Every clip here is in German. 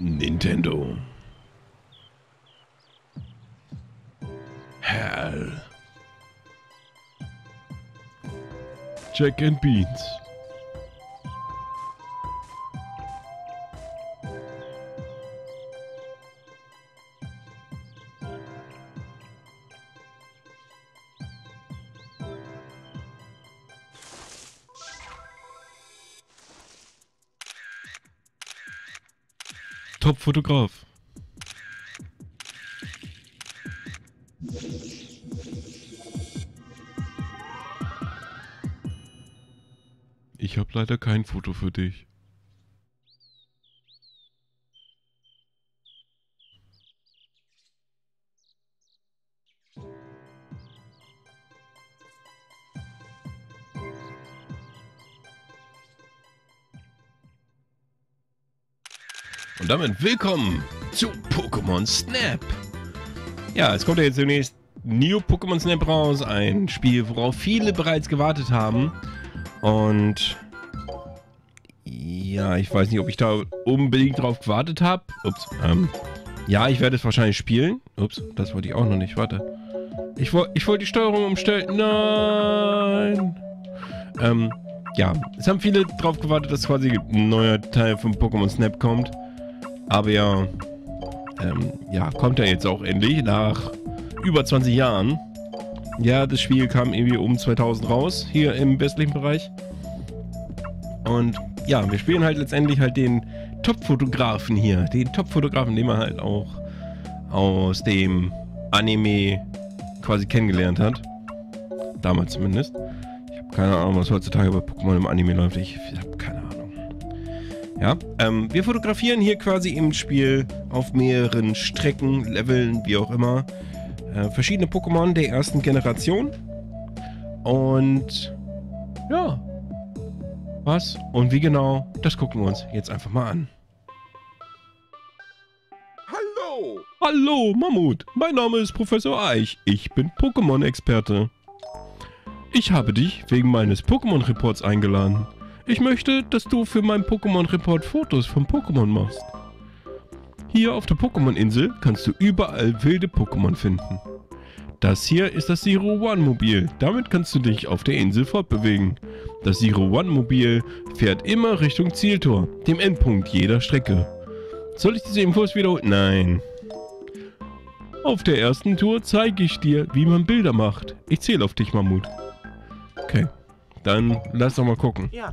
Nintendo. Hell. Jack and Beans. Top-Fotograf. Ich habe leider kein Foto für dich. Und damit willkommen zu Pokémon Snap. Ja, es kommt ja jetzt demnächst New Pokémon Snap raus, ein Spiel, worauf viele bereits gewartet haben. Und ja, ich weiß nicht, ob ich da unbedingt drauf gewartet habe. Ups, ähm, ja, ich werde es wahrscheinlich spielen. Ups, das wollte ich auch noch nicht, warte. Ich, wollte ich wollte die Steuerung umstellen. Nein! Ähm, ja, es haben viele drauf gewartet, dass quasi ein neuer Teil von Pokémon Snap kommt. Aber ja, ähm, ja, kommt er jetzt auch endlich nach über 20 Jahren. Ja, das Spiel kam irgendwie um 2000 raus, hier im westlichen Bereich. Und ja, wir spielen halt letztendlich halt den Top-Fotografen hier. Den Top-Fotografen, den man halt auch aus dem Anime quasi kennengelernt hat. Damals zumindest. Ich habe keine Ahnung, was heutzutage bei Pokémon im Anime läuft. Ich habe keine Ahnung. Ja, ähm, wir fotografieren hier quasi im Spiel auf mehreren Strecken, Leveln, wie auch immer, äh, verschiedene Pokémon der ersten Generation. Und ja, was und wie genau, das gucken wir uns jetzt einfach mal an. Hallo! Hallo, Mammut. Mein Name ist Professor Eich. Ich bin Pokémon-Experte. Ich habe dich wegen meines Pokémon-Reports eingeladen. Ich möchte, dass du für meinen Pokémon-Report Fotos von Pokémon machst. Hier auf der Pokémon-Insel kannst du überall wilde Pokémon finden. Das hier ist das Zero One Mobil. Damit kannst du dich auf der Insel fortbewegen. Das Zero One Mobil fährt immer Richtung Zieltor, dem Endpunkt jeder Strecke. Soll ich diese Infos wiederholen? Nein. Auf der ersten Tour zeige ich dir, wie man Bilder macht. Ich zähle auf dich, Mammut. Okay, dann lass doch mal gucken. Ja.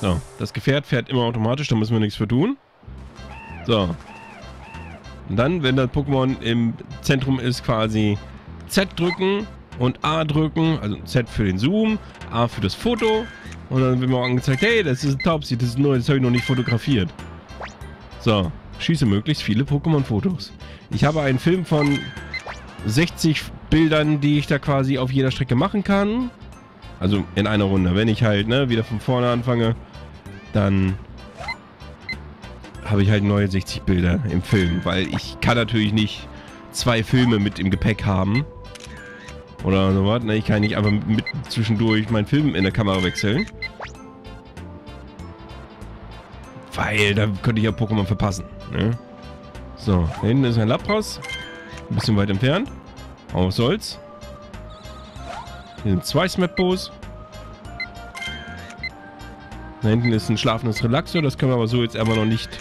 So, das Gefährt fährt immer automatisch, da müssen wir nichts für tun. So. Und dann, wenn das Pokémon im Zentrum ist, quasi Z drücken und A drücken, also Z für den Zoom, A für das Foto. Und dann wird mir auch angezeigt, hey, das ist ein Taubsi, das ist neu, das habe ich noch nicht fotografiert. So, schieße möglichst viele Pokémon-Fotos. Ich habe einen Film von 60 Bildern, die ich da quasi auf jeder Strecke machen kann. Also in einer Runde. Wenn ich halt ne, wieder von vorne anfange, dann habe ich halt neue 60 Bilder im Film, weil ich kann natürlich nicht zwei Filme mit im Gepäck haben. Oder sowas. Ne? Ich kann nicht einfach mit zwischendurch meinen Film in der Kamera wechseln. Weil da könnte ich ja Pokémon verpassen. Ne? So, da hinten ist ein Lapras. Ein bisschen weit entfernt. Aber was soll's. Hier sind zwei Smetbos. Da hinten ist ein schlafendes Relaxo. Das können wir aber so jetzt einfach noch nicht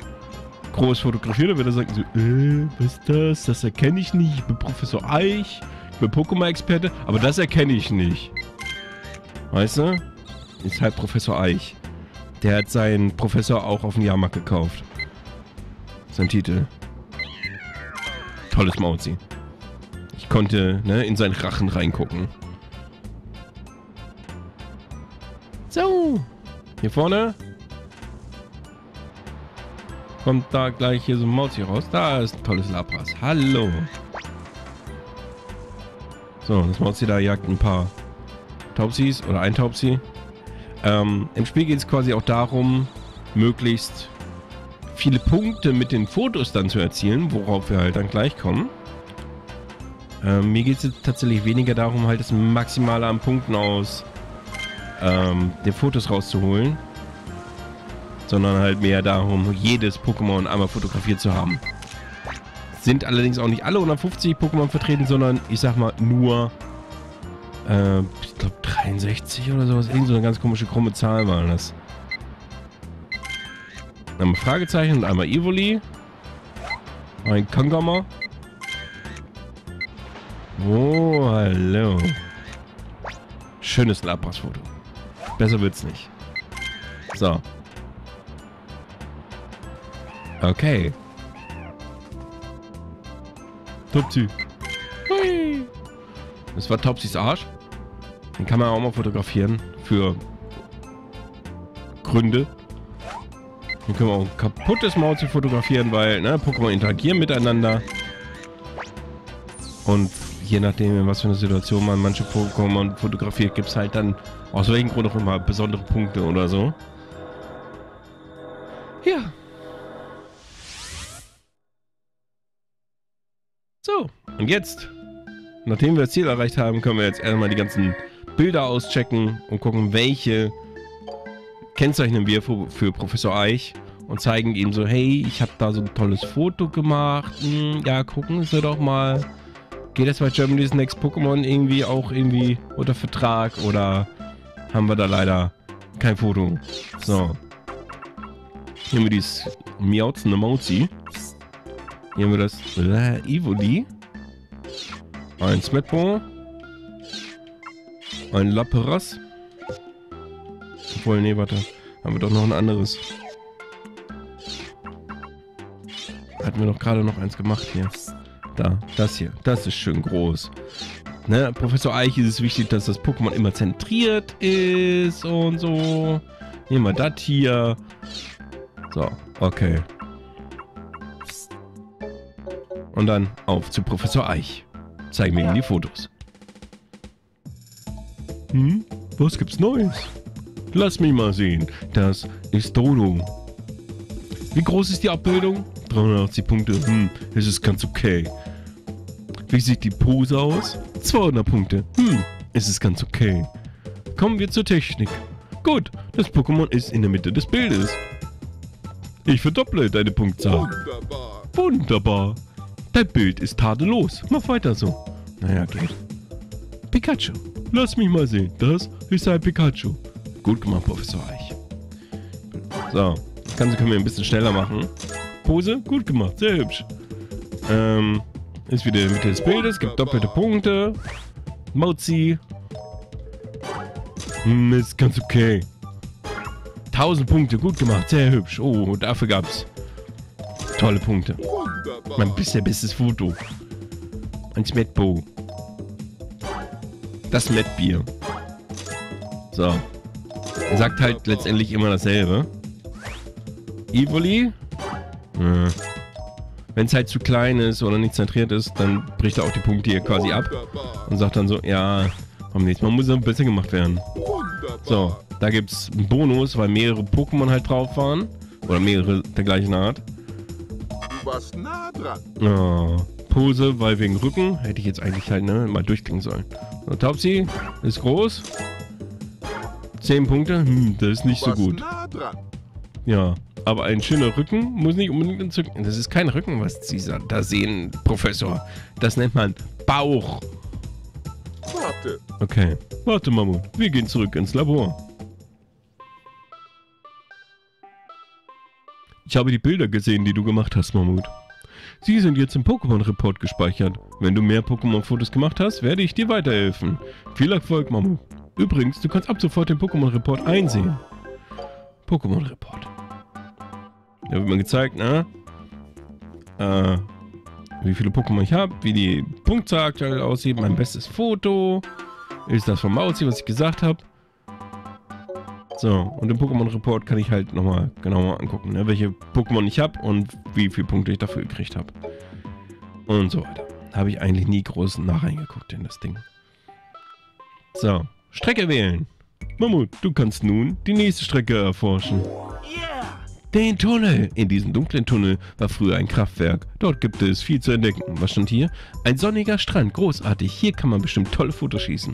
groß fotografieren. Da wird er sagen so, äh, was ist das? Das erkenne ich nicht. Ich bin Professor Eich. Ich bin Pokémon-Experte. Aber das erkenne ich nicht. Weißt du? Ist halt Professor Eich. Der hat seinen Professor auch auf dem Jahrmarkt gekauft. Sein Titel. Tolles Mauzi. Ich konnte ne, in seinen Rachen reingucken. So. Hier vorne. Kommt da gleich hier so ein Mauzi raus. Da ist ein tolles Lapras. Hallo. So, das Mauzi da jagt ein paar Taubsis oder ein Taubsi. Ähm, Im Spiel geht es quasi auch darum, möglichst viele Punkte mit den Fotos dann zu erzielen, worauf wir halt dann gleich kommen. Ähm, mir geht es tatsächlich weniger darum, halt das Maximale an Punkten aus ähm, den Fotos rauszuholen. Sondern halt mehr darum, jedes Pokémon einmal fotografiert zu haben. Sind allerdings auch nicht alle 150 Pokémon vertreten, sondern ich sag mal nur, äh, ich glaube 63 oder sowas. Irgend so eine ganz komische krumme Zahl war das. Einmal Fragezeichen und einmal Evoli. Ein Kangama. Oh, hallo. Schönes Labras-Foto. Besser wird's nicht. So. Okay. Topsy. Hui. Das war Topsys Arsch. Den kann man auch mal fotografieren. Für Gründe. Hier können wir auch ein kaputtes Mauzi fotografieren, weil ne, Pokémon interagieren miteinander. Und je nachdem, in was für eine Situation man manche Pokémon fotografiert, gibt es halt dann aus welchem Grund auch immer besondere Punkte oder so. Ja. So, und jetzt, nachdem wir das Ziel erreicht haben, können wir jetzt erstmal die ganzen Bilder auschecken und gucken, welche kennzeichnen wir für, für Professor Eich und zeigen ihm so, hey, ich habe da so ein tolles Foto gemacht. Hm, ja, gucken Sie doch mal. Geht das bei Germany's Next Pokémon irgendwie auch irgendwie unter Vertrag oder haben wir da leider kein Foto? So. Hier haben wir dieses Miauzen Mozi. Hier haben wir das äh, Evoli. Ein Smetbo. Ein Lapras. Obwohl, nee, warte. Haben wir doch noch ein anderes. Hatten wir doch gerade noch eins gemacht hier. Da, das hier. Das ist schön groß. Ne, Professor Eich ist es wichtig, dass das Pokémon immer zentriert ist und so. Nehmen wir das hier. So, okay. Und dann auf zu Professor Eich. Zeigen wir ihm die Fotos. Hm, was gibt's Neues? Lass mich mal sehen. Das ist Dodo. Wie groß ist die Abbildung? 380 Punkte. Hm, es ist ganz okay. Wie sieht die Pose aus? 200 Punkte. Hm, es ist ganz okay. Kommen wir zur Technik. Gut, das Pokémon ist in der Mitte des Bildes. Ich verdopple deine Punktzahl. Wunderbar. Wunderbar. Dein Bild ist tadellos. Mach weiter so. Naja, geht. Pikachu. Lass mich mal sehen. Das ist ein Pikachu. Gut gemacht, Professor Eich. So, das Ganze können wir ein bisschen schneller machen. Pose, gut gemacht, sehr hübsch. Ähm, ist wieder in der Mitte des Bildes, gibt doppelte Punkte. Mozi. Hm, ist ganz okay. 1000 Punkte, gut gemacht, sehr hübsch. Oh, dafür gab's tolle Punkte. Mein bisher bestes Foto. Ein Smetbo. Das Metbier. So. Er sagt halt letztendlich immer dasselbe. Evoli. Ja. Wenn es halt zu klein ist oder nicht zentriert ist, dann bricht er auch die Punkte hier quasi ab und sagt dann so, ja, beim nächsten Mal muss er besser gemacht werden. So, da gibt es einen Bonus, weil mehrere Pokémon halt drauf waren. Oder mehrere der gleichen Art. Du Pose, weil wegen Rücken. Hätte ich jetzt eigentlich halt ne, mal durchklingen sollen. So, Topsy ist groß. 10 Punkte. Hm, das ist nicht so gut. Ja, aber ein schöner Rücken muss nicht unbedingt entzücken. Das ist kein Rücken, was Sie da sehen, Professor. Das nennt man Bauch. Warte. Okay. Warte, Mammut. Wir gehen zurück ins Labor. Ich habe die Bilder gesehen, die du gemacht hast, Mammut. Sie sind jetzt im Pokémon-Report gespeichert. Wenn du mehr Pokémon-Fotos gemacht hast, werde ich dir weiterhelfen. Viel Erfolg, Mammut. Übrigens, du kannst ab sofort den Pokémon-Report einsehen. Pokémon-Report. Da wird mir gezeigt, ne? Äh, wie viele Pokémon ich habe, wie die Punktzahl aktuell aussieht, mein bestes Foto. Ist das von Mauzi, was ich gesagt habe. So, und im Pokémon-Report kann ich halt nochmal genauer angucken, ne, welche Pokémon ich habe und wie viele Punkte ich dafür gekriegt habe. Und so weiter. Habe ich eigentlich nie groß nachreingeguckt in das Ding. So, Strecke wählen. Mammut, du kannst nun die nächste Strecke erforschen. Den Tunnel. In diesem dunklen Tunnel war früher ein Kraftwerk. Dort gibt es viel zu entdecken. Was stand hier? Ein sonniger Strand. Großartig. Hier kann man bestimmt tolle Fotos schießen.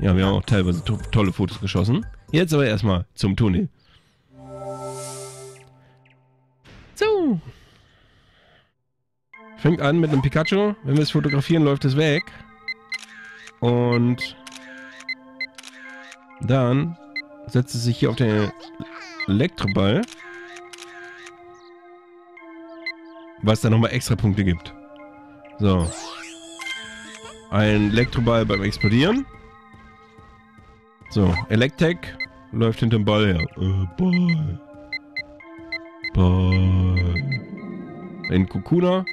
Ja, wir haben auch teilweise to tolle Fotos geschossen. Jetzt aber erstmal zum Tunnel. So. Fängt an mit einem Pikachu. Wenn wir es fotografieren, läuft es weg. Und dann setzt es sich hier auf den Elektroball. Was dann nochmal extra Punkte gibt. So. Ein Elektroball beim Explodieren. So, Electek läuft hinter dem Ball her. Äh, Ball. Ball. Ein Kukuna.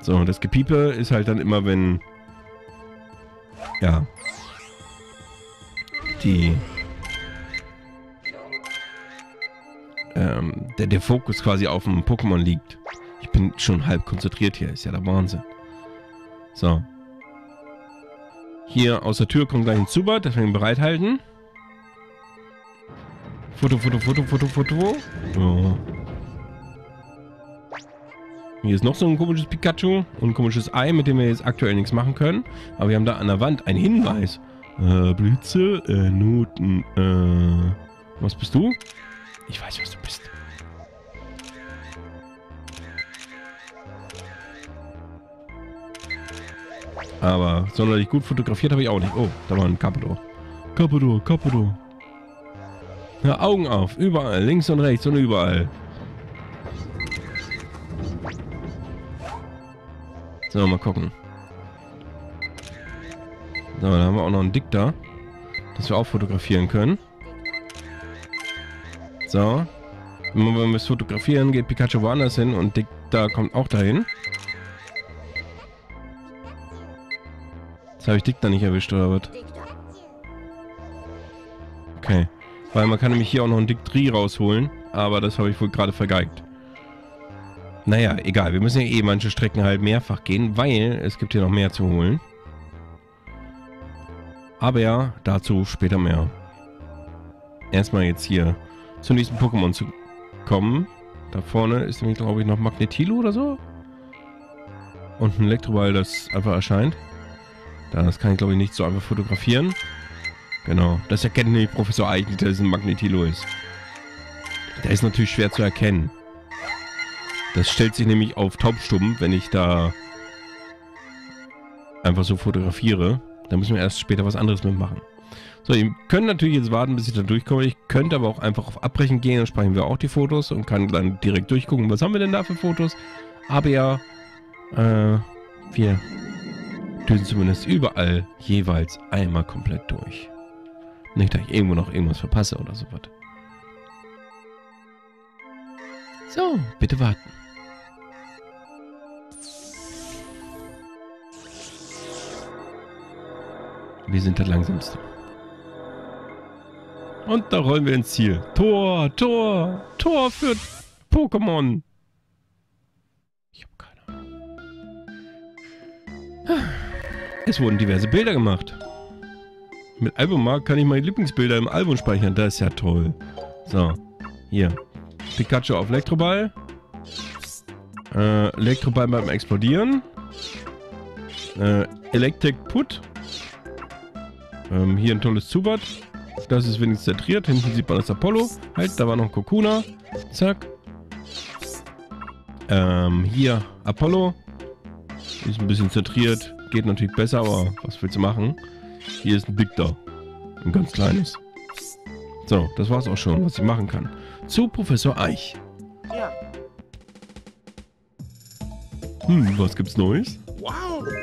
So, das Gepiepe ist halt dann immer, wenn... Ja. Die... Ähm, der, der Fokus quasi auf dem Pokémon liegt. Ich bin schon halb konzentriert hier. Ist ja der Wahnsinn. So. Hier aus der Tür kommt gleich ein Zubat, deswegen bereithalten. Foto, Foto, Foto, Foto, Foto. Ja. Hier ist noch so ein komisches Pikachu und ein komisches Ei, mit dem wir jetzt aktuell nichts machen können. Aber wir haben da an der Wand einen Hinweis. Äh, Blitze, äh, Noten, äh... Was bist du? Ich weiß, was du bist. Aber sonderlich gut fotografiert habe ich auch nicht. Oh, da war ein Capodor. Capodor, Capodor. Ja, Augen auf. Überall. Links und rechts und überall. So, mal gucken. So, da haben wir auch noch einen Dick da. Dass wir auch fotografieren können. So. Wenn wir es fotografieren, geht Pikachu woanders hin und Dick da kommt auch dahin. Jetzt habe ich Dick da nicht erwischt, oder was? Okay. Weil man kann nämlich hier auch noch einen Dick 3 rausholen, aber das habe ich wohl gerade vergeigt. Naja, egal. Wir müssen ja eh manche Strecken halt mehrfach gehen, weil es gibt hier noch mehr zu holen. Aber ja, dazu später mehr. Erstmal jetzt hier zum nächsten Pokémon zu kommen. Da vorne ist nämlich, glaube ich, noch Magnetilo oder so. Und ein Elektroball, das einfach erscheint. Das kann ich glaube ich nicht so einfach fotografieren. Genau. Das erkennt nämlich Professor Eichel, dass es ein Magnetilo ist. Der ist natürlich schwer zu erkennen. Das stellt sich nämlich auf taubstumm, wenn ich da einfach so fotografiere. Da müssen wir erst später was anderes mitmachen. So, ihr könnt natürlich jetzt warten, bis ich da durchkomme. Ich könnte aber auch einfach auf Abbrechen gehen, dann sprechen wir auch die Fotos und kann dann direkt durchgucken, was haben wir denn da für Fotos. Aber ja, äh, wir düsen zumindest überall jeweils einmal komplett durch. Nicht, dass ich irgendwo noch irgendwas verpasse oder sowas. So, bitte warten. Wir sind der Langsamste. Und da rollen wir ins Ziel. Tor, Tor, Tor für Pokémon. Ich habe keine Ahnung. Es wurden diverse Bilder gemacht. Mit Albummarkt kann ich meine Lieblingsbilder im Album speichern. Das ist ja toll. So, hier. Pikachu auf Elektroball. Äh, Elektroball beim Explodieren. Äh, Electric Put. Ähm, hier ein tolles Zubat. Das ist wenigstens zentriert. Hinten sieht man das Apollo. Halt, da war noch ein Kokuna. Zack. Ähm, hier Apollo. Ist ein bisschen zentriert. Geht natürlich besser, aber was willst du machen? Hier ist ein Big Da. Ein ganz kleines. So, das war's auch schon, was ich machen kann. Zu Professor Eich. Ja. Hm, was gibt's Neues?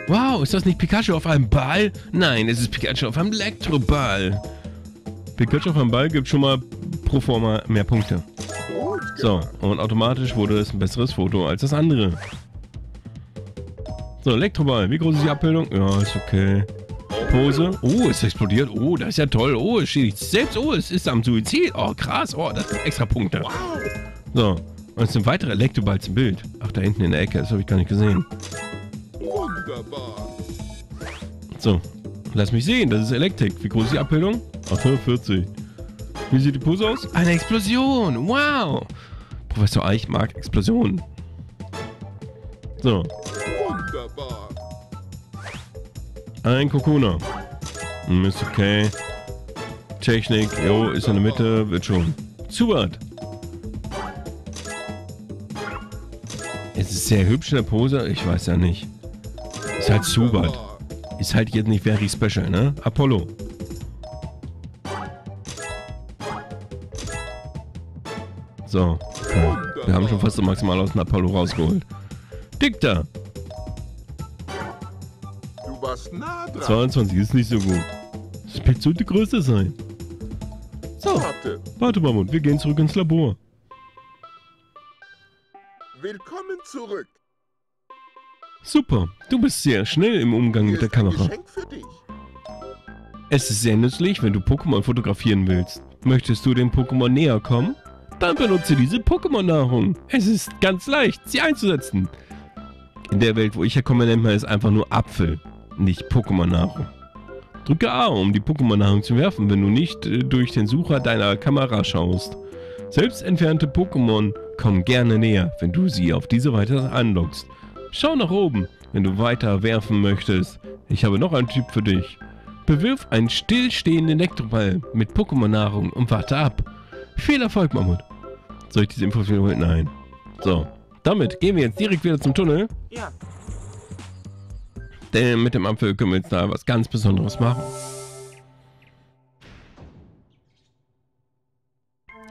Wow. Ist das nicht Pikachu auf einem Ball? Nein, es ist Pikachu auf einem Elektroball. Pikachu auf einem Ball gibt schon mal pro forma mehr Punkte. So, und automatisch wurde es ein besseres Foto als das andere. So, Elektroball. Wie groß ist die Abbildung? Ja, ist okay. Pose. Oh, es explodiert. Oh, das ist ja toll. Oh, es steht selbst. Oh, es ist am Suizid. Oh, krass. Oh, das sind extra Punkte. So. Und es sind weitere Elektroballs im Bild. Ach, da hinten in der Ecke. Das habe ich gar nicht gesehen. Wunderbar. So. Lass mich sehen. Das ist Elektrik. Wie groß ist die Abbildung? Ach, 40. Wie sieht die Pose aus? Eine Explosion. Wow. Professor Eich mag Explosionen. So. Ein Kokuna. Hm, ist okay. Technik, jo, ist in der Mitte, wird schon. Zubat. Es ist sehr hübsch in der Pose, ich weiß ja nicht. Halt Zubat. Ist halt jetzt nicht very special, ne? Apollo. So. Ja. Wir haben schon fast so maximal aus dem Apollo rausgeholt. Dicta. Du warst nah dran. 22 ist nicht so gut. Das Pet sollte größer sein. So, Warte. warte Mammut, wir gehen zurück ins Labor. Willkommen zurück. Super, du bist sehr schnell im Umgang Hier mit der Kamera. Geschenk für dich. Es ist sehr nützlich, wenn du Pokémon fotografieren willst. Möchtest du den Pokémon näher kommen? Dann benutze diese Pokémon-Nahrung. Es ist ganz leicht, sie einzusetzen. In der Welt, wo ich herkomme, nennt man es einfach nur Apfel, nicht Pokémon-Nahrung. Drücke A, um die Pokémon-Nahrung zu werfen, wenn du nicht äh, durch den Sucher deiner Kamera schaust. Selbst entfernte Pokémon kommen gerne näher, wenn du sie auf diese Weise anlockst. Schau nach oben, wenn du weiter werfen möchtest. Ich habe noch einen Typ für dich. Bewirf einen stillstehenden Elektroball mit Pokémon-Nahrung und warte ab. Viel Erfolg, Mammut. Soll ich diese Info wiederholen? Nein. So, damit gehen wir jetzt direkt wieder zum Tunnel. Ja. Denn mit dem Apfel können wir jetzt da was ganz Besonderes machen.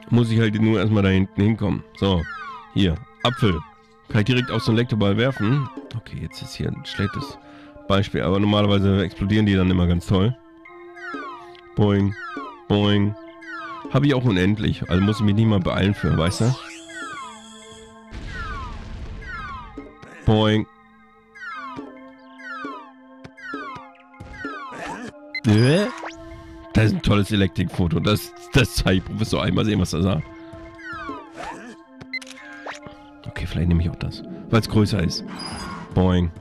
Muss ich halt nur erstmal da hinten hinkommen. So, hier, Apfel. Kann ich direkt aus dem Elektroball werfen. Okay, jetzt ist hier ein schlechtes Beispiel, aber normalerweise explodieren die dann immer ganz toll. Boing, boing. Habe ich auch unendlich, also muss ich mich nicht mal beeilen für, weißt du? Boing. Das ist ein tolles Elektrikfoto. Das, das zeige ich Professor einmal sehen, was er sagt. Okay, vielleicht nehme ich auch das. Weil es größer ist. Boing.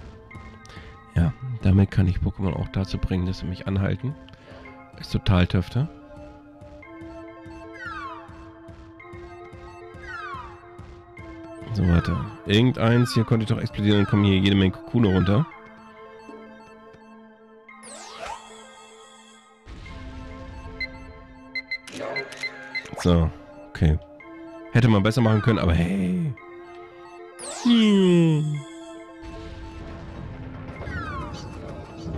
Ja, damit kann ich Pokémon auch dazu bringen, dass sie mich anhalten. Ist total töfte. So, warte. Irgendeins hier konnte ich doch explodieren, dann kommen hier jede Menge Kokune runter. So, okay. Hätte man besser machen können, aber hey.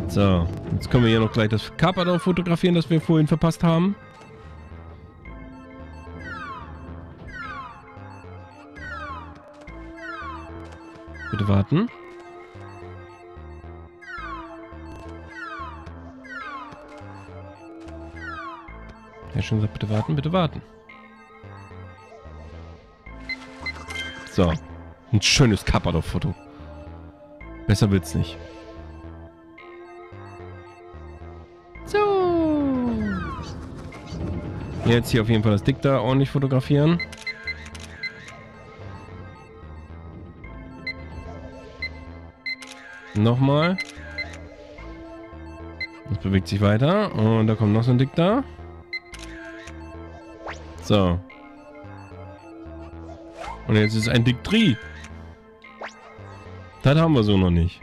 So, jetzt können wir hier noch gleich das Carpador fotografieren, das wir vorhin verpasst haben. Bitte warten. Ja, schon gesagt, bitte warten, bitte warten. So. Ein schönes Carpador-Foto. Besser wird's nicht. So. Jetzt hier auf jeden Fall das Dick da ordentlich fotografieren. Nochmal. Das bewegt sich weiter. Und da kommt noch so ein Dick da. So. Und jetzt ist ein Dick 3. Das haben wir so noch nicht.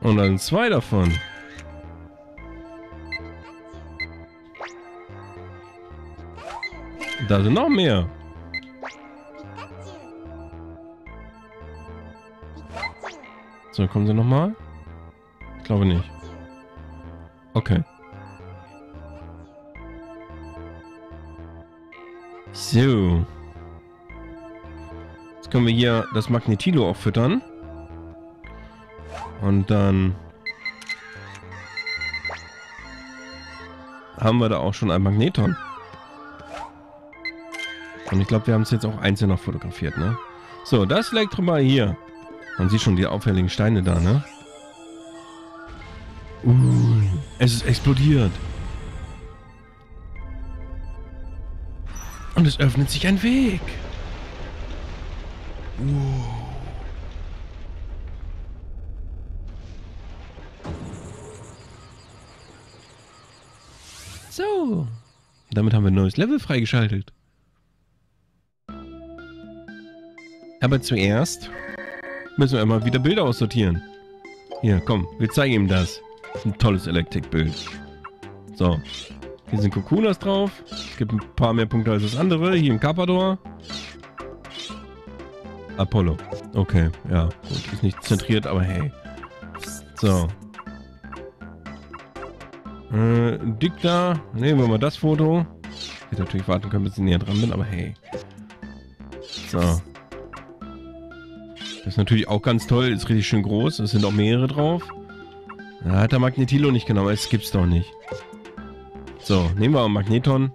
Und dann zwei davon. Da sind noch mehr. So, kommen sie nochmal? Ich glaube nicht. Okay. So. Können wir hier das Magnetilo auch füttern. Und dann haben wir da auch schon ein Magneton. Und ich glaube, wir haben es jetzt auch einzeln noch fotografiert, ne? So, das Elektroball hier. Man sieht schon die auffälligen Steine da, ne? Uh, es ist explodiert. Und es öffnet sich ein Weg. So. Damit haben wir ein neues Level freigeschaltet. Aber zuerst müssen wir mal wieder Bilder aussortieren. Hier, komm, wir zeigen ihm das. das ist ein tolles Elektrik-Bild. So. Hier sind Kokunas drauf. Es gibt ein paar mehr Punkte als das andere. Hier im Carpador. Apollo. Okay, ja. Gut, ist nicht zentriert, aber hey. So. Äh, Dicta. Nehmen wir mal das Foto. Ich hätte natürlich warten können, bis ich näher dran bin, aber hey. So. Das ist natürlich auch ganz toll. Ist richtig schön groß. Es sind auch mehrere drauf. Da hat der Magnetilo nicht genommen. Das gibt's doch nicht. So, nehmen wir mal Magneton.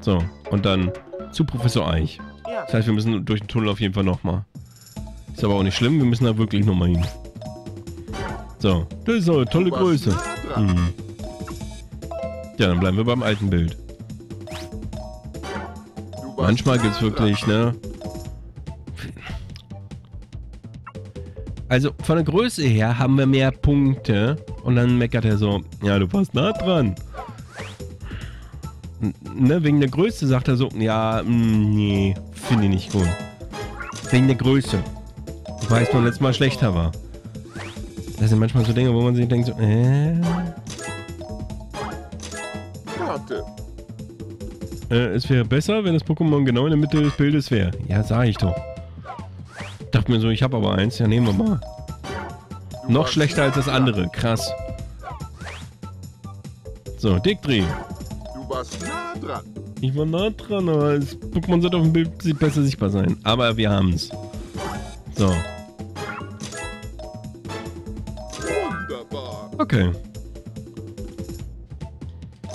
So, und dann zu Professor Eich. Ja. Das heißt, wir müssen durch den Tunnel auf jeden Fall nochmal. Ist aber auch nicht schlimm. Wir müssen da wirklich nochmal hin. So, das ist eine tolle Größe. Mhm. Ja, dann bleiben wir beim alten Bild. Manchmal gibt's dran. wirklich, ne? Also von der Größe her haben wir mehr Punkte und dann meckert er so, ja, du warst nah dran. Ne, wegen der Größe sagt er so, ja, mm, nee, finde ich nicht gut. Wegen der Größe. Wobei es beim letzten Mal schlechter war. Das sind manchmal so Dinge, wo man sich denkt so, äh, Warte. Äh, es wäre besser, wenn das Pokémon genau in der Mitte des Bildes wäre. Ja, sag ich doch. Dachte mir so, ich habe aber eins. Ja, nehmen wir mal. Du Noch schlechter als das andere. Krass. So, Dickdreh. Du warst nah dran. Ich war nah dran, aber das Pokémon sollte auf dem Bild besser sichtbar sein. Aber wir haben's. So, Wunderbar. okay.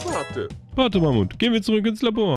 Warte. Warte, Mammut. Gehen wir zurück ins Labor.